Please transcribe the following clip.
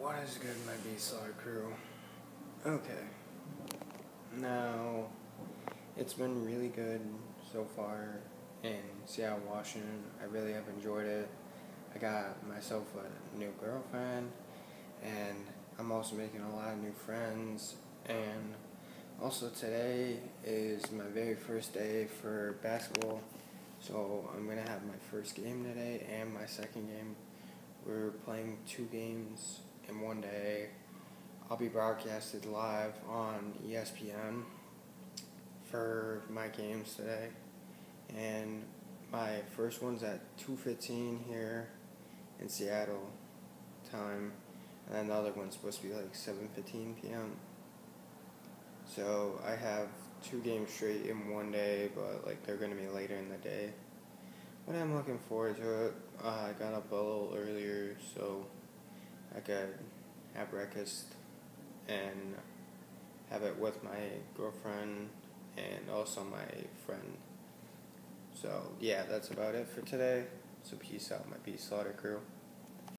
What is good, my B-Slaughter crew? Okay. Now, it's been really good so far in Seattle, Washington. I really have enjoyed it. I got myself a new girlfriend, and I'm also making a lot of new friends. And also, today is my very first day for basketball, so I'm gonna have my first game today and my second game. We're playing two games in one day. I'll be broadcasted live on ESPN for my games today. And my first one's at 2.15 here in Seattle time. And then the other one's supposed to be like 7.15 p.m. So I have two games straight in one day, but like they're going to be later in the day. But I'm looking forward to it. Uh, I got up a little earlier so I could have breakfast and have it with my girlfriend and also my friend. So yeah, that's about it for today. So peace out, my B Slaughter crew.